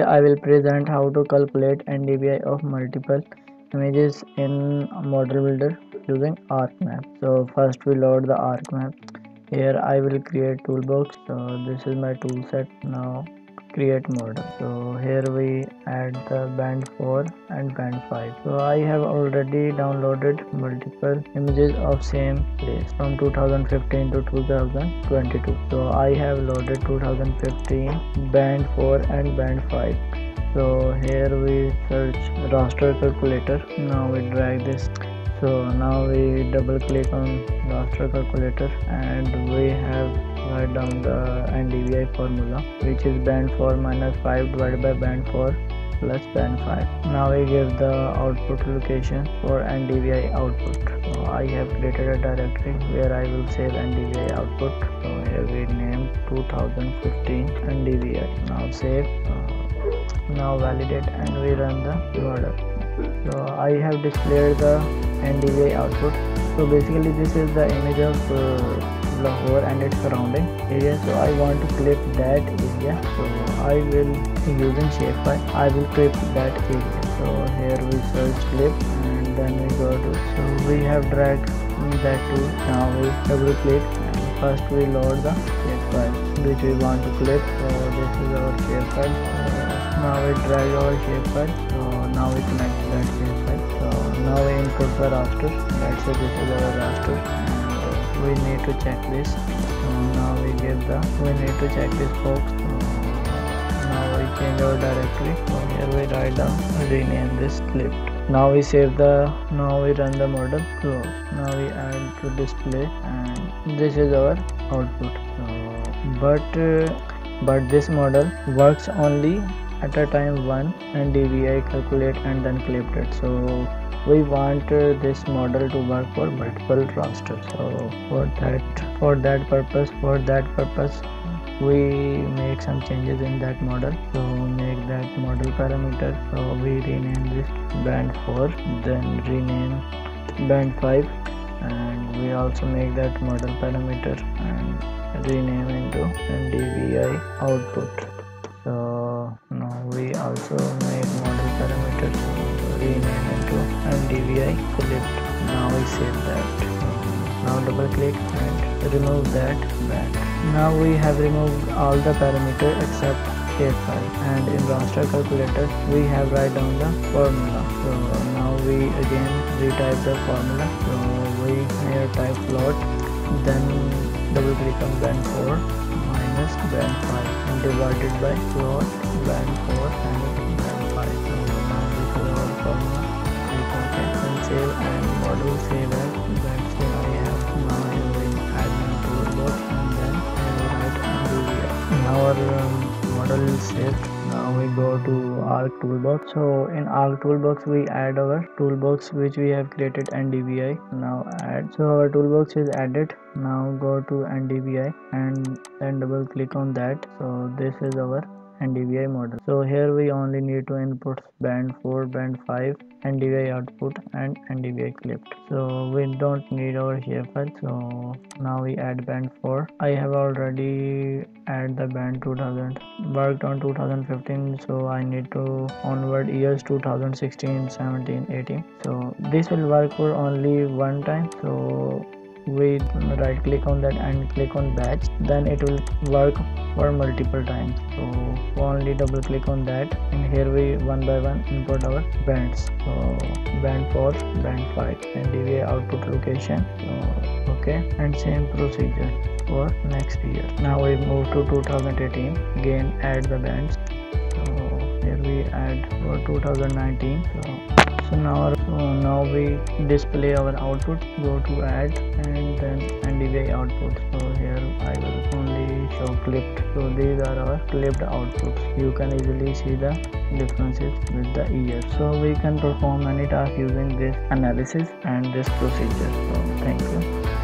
I will present how to calculate NDVI of multiple images in model builder using ArcMap. So first we load the ArcMap. Here I will create toolbox. So this is my tool set. Now create model so here we add the band 4 and band 5 so i have already downloaded multiple images of same place from 2015 to 2022 so i have loaded 2015 band 4 and band 5 so here we search raster calculator. Now we drag this. So now we double click on raster calculator and we have down the NDVI formula which is band 4 minus 5 divided by band 4 plus band 5 now we give the output location for NDVI output. So I have created a directory where I will save NDVI output. So here we name 2015 NDVI now save. Uh, now validate and we run the model so I have displayed the NDVI output so basically this is the image of uh, Lahore and its surrounding area. So I want to clip that area. So I will using shapefile I will clip that area. So here we search clip and then we go to so we have dragged that to now we double click and first we load the shapefile which we want to clip. So this is our shapefile so now we drag our shapefile now we connect to that shapefile so now we input the raster that's it this is our raster we need to check this so now we get the we need to check this box so now we change our directory. So here we write down rename this clip. Now we save the now we run the model. So now we add to display and this is our output. So but uh, but this model works only at a time one NDVI calculate and then clipped it. So we want uh, this model to work for multiple rasters so for that for that purpose for that purpose we make some changes in that model. So make that model parameter. So we rename this band 4 then rename band 5 and we also make that model parameter and rename into ndvi output we also made model parameter rename NDVI clip now I save that. Now double click and remove that back. Now we have removed all the parameter except shapefile and in raster calculator we have write down the formula. So now we again retype the formula. So we here type float then double click on band 4 minus band 5 and divided by float band 4 and band 5 so now is our formula save and module save as that's what I have now I will add my toolbox and then I will write now our um, model is saved now we go to arc toolbox. So in arc toolbox we add our toolbox which we have created ndvi now add. So our toolbox is added. Now go to ndvi and then double click on that. So this is our NDVI model. So here we only need to input band 4, band 5, NDVI output and NDVI clipped. So we don't need our shapefile. So now we add band 4. I have already add the band 2000 worked on 2015 so I need to onward years 2016 17 18 so this will work for only one time so we right click on that and click on batch then it will work for multiple times. So only double click on that and here we one by one import our bands. So band 4 band 5 NDVI output location. So, okay and same procedure for next year. Now we move to 2018 again add the bands. So here we add for 2019 so so now now we display our output go to add and then ndvi output so here i will only show clipped. So these are our clipped outputs. You can easily see the differences with the year. So we can perform any task using this analysis and this procedure. So thank you